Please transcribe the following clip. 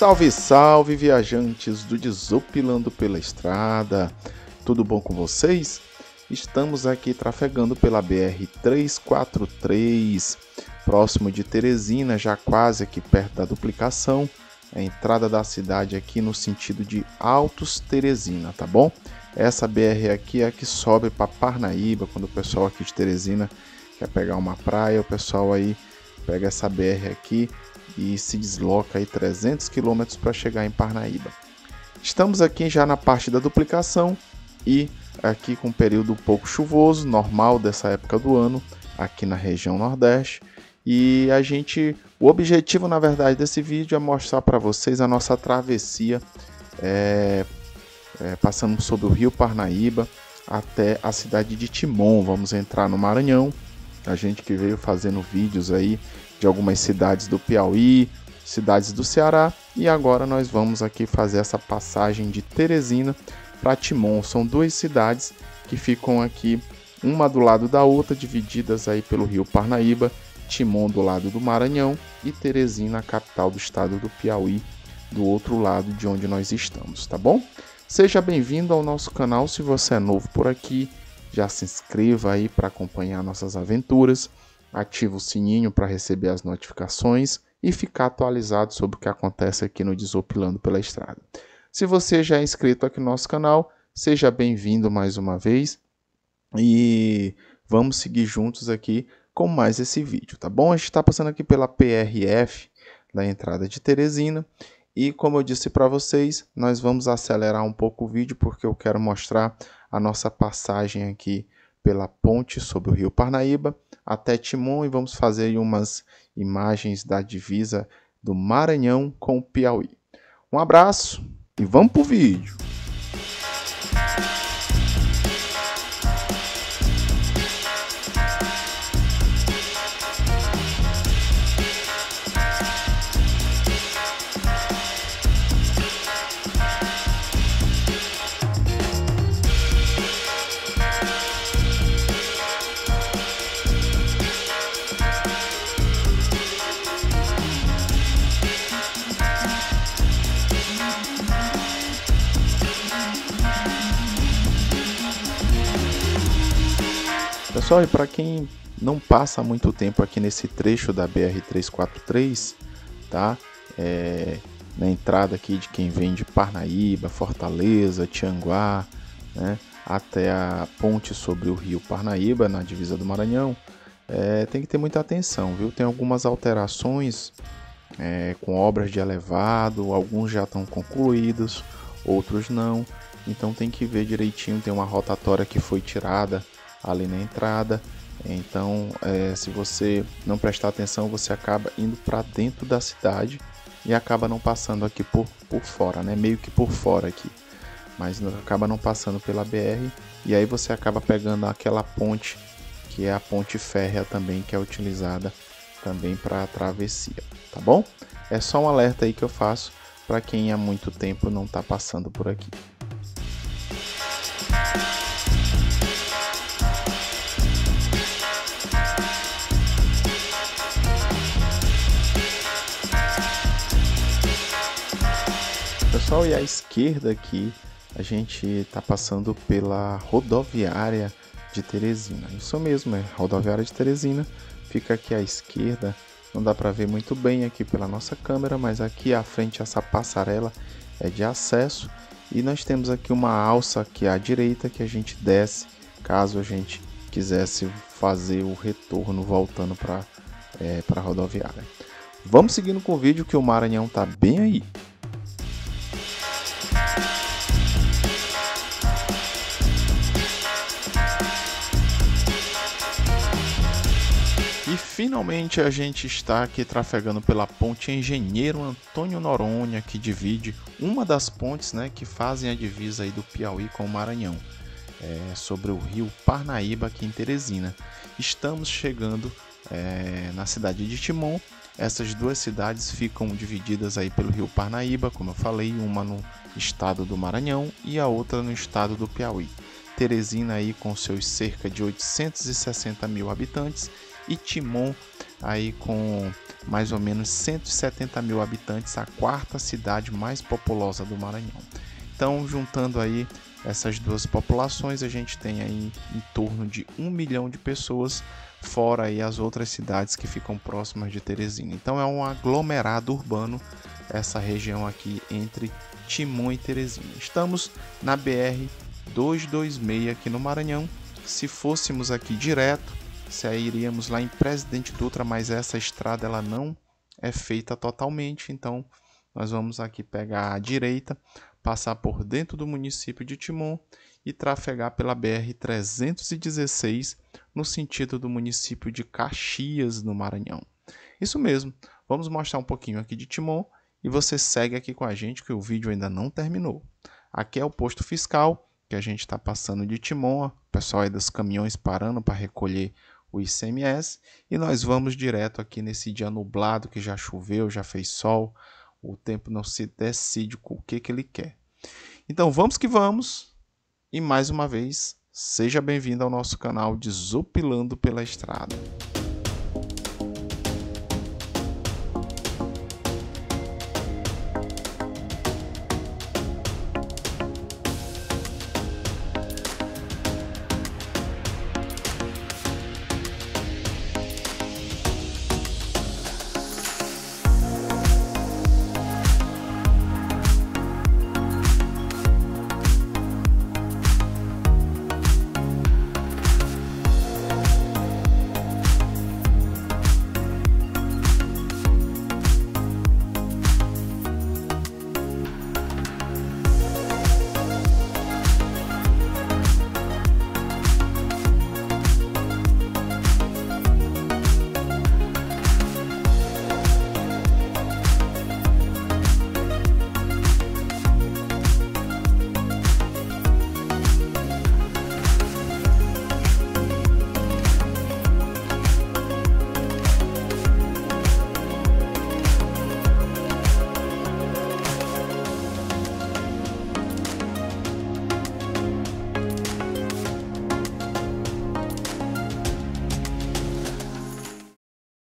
Salve, salve, viajantes do Desopilando pela Estrada. Tudo bom com vocês? Estamos aqui trafegando pela BR 343, próximo de Teresina, já quase aqui perto da duplicação. A entrada da cidade aqui no sentido de Altos Teresina, tá bom? Essa BR aqui é a que sobe para Parnaíba, quando o pessoal aqui de Teresina quer pegar uma praia, o pessoal aí pega essa BR aqui e se desloca aí 300 km para chegar em Parnaíba. Estamos aqui já na parte da duplicação e aqui com um período pouco chuvoso, normal dessa época do ano, aqui na região Nordeste. E a gente, o objetivo na verdade desse vídeo é mostrar para vocês a nossa travessia é, é, passando sobre o Rio Parnaíba até a cidade de Timon. Vamos entrar no Maranhão. A gente que veio fazendo vídeos aí de algumas cidades do Piauí, cidades do Ceará e agora nós vamos aqui fazer essa passagem de Teresina para Timon. São duas cidades que ficam aqui uma do lado da outra, divididas aí pelo rio Parnaíba, Timon do lado do Maranhão e Teresina, capital do estado do Piauí, do outro lado de onde nós estamos, tá bom? Seja bem-vindo ao nosso canal se você é novo por aqui, já se inscreva aí para acompanhar nossas aventuras, ative o sininho para receber as notificações e ficar atualizado sobre o que acontece aqui no Desopilando pela Estrada. Se você já é inscrito aqui no nosso canal, seja bem-vindo mais uma vez e vamos seguir juntos aqui com mais esse vídeo, tá bom? A gente está passando aqui pela PRF da entrada de Teresina e como eu disse para vocês, nós vamos acelerar um pouco o vídeo porque eu quero mostrar a nossa passagem aqui pela ponte sobre o rio Parnaíba até Timon e vamos fazer umas imagens da divisa do Maranhão com o Piauí. Um abraço e vamos pro vídeo. Pessoal, e para quem não passa muito tempo aqui nesse trecho da BR-343, tá? É, na entrada aqui de quem vem de Parnaíba, Fortaleza, Tianguá, né? até a ponte sobre o rio Parnaíba, na divisa do Maranhão, é, tem que ter muita atenção, viu? Tem algumas alterações é, com obras de elevado, alguns já estão concluídos, outros não. Então tem que ver direitinho, tem uma rotatória que foi tirada ali na entrada. Então, é, se você não prestar atenção, você acaba indo para dentro da cidade e acaba não passando aqui por, por fora, né? Meio que por fora aqui. Mas acaba não passando pela BR e aí você acaba pegando aquela ponte que é a ponte férrea também que é utilizada também para travessia, tá bom? É só um alerta aí que eu faço para quem há muito tempo não está passando por aqui. Pessoal, e à esquerda aqui a gente está passando pela rodoviária de Teresina. Isso mesmo, é rodoviária de Teresina. Fica aqui à esquerda. Não dá para ver muito bem aqui pela nossa câmera, mas aqui à frente essa passarela é de acesso e nós temos aqui uma alça aqui à direita que a gente desce caso a gente quisesse fazer o retorno voltando para é, para a rodoviária. Vamos seguindo com o vídeo que o Maranhão tá bem aí. Finalmente a gente está aqui trafegando pela ponte Engenheiro Antônio Noronha, que divide uma das pontes né, que fazem a divisa aí do Piauí com o Maranhão, é, sobre o rio Parnaíba aqui em Teresina. Estamos chegando é, na cidade de Timon. Essas duas cidades ficam divididas aí pelo rio Parnaíba, como eu falei, uma no estado do Maranhão e a outra no estado do Piauí. Teresina aí com seus cerca de 860 mil habitantes e Timon aí com mais ou menos 170 mil habitantes, a quarta cidade mais populosa do Maranhão. Então, juntando aí essas duas populações, a gente tem aí em torno de um milhão de pessoas, fora aí as outras cidades que ficam próximas de Teresina. Então, é um aglomerado urbano essa região aqui entre Timon e Teresina. Estamos na BR 226 aqui no Maranhão. Se fôssemos aqui direto, iríamos lá em Presidente Dutra, mas essa estrada ela não é feita totalmente, então nós vamos aqui pegar a direita, passar por dentro do município de Timon e trafegar pela BR 316 no sentido do município de Caxias, no Maranhão. Isso mesmo. Vamos mostrar um pouquinho aqui de Timon e você segue aqui com a gente que o vídeo ainda não terminou. Aqui é o posto fiscal que a gente está passando de Timon, o pessoal aí dos caminhões parando para recolher o ICMS e nós vamos direto aqui nesse dia nublado que já choveu, já fez sol, o tempo não se decide com o que, que ele quer. Então vamos que vamos e mais uma vez seja bem-vindo ao nosso canal Desopilando pela Estrada.